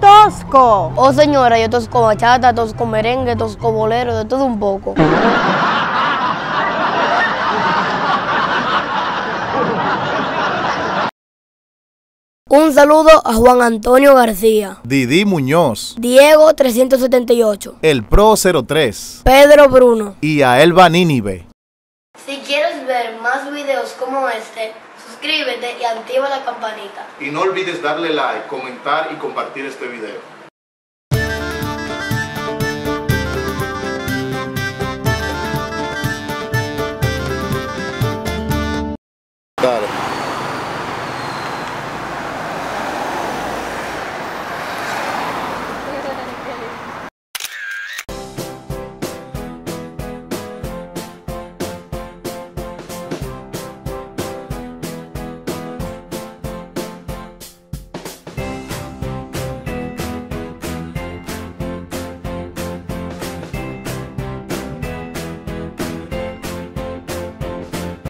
tosco. Oh señora, yo tosco bachata, tosco merengue, tosco bolero, de todo un poco. Un saludo a Juan Antonio García. Didi Muñoz, Diego 378. El Pro 03 Pedro Bruno. y a Elba Nínive. Ver más videos como este, suscríbete y activa la campanita. Y no olvides darle like, comentar y compartir este video. Dale.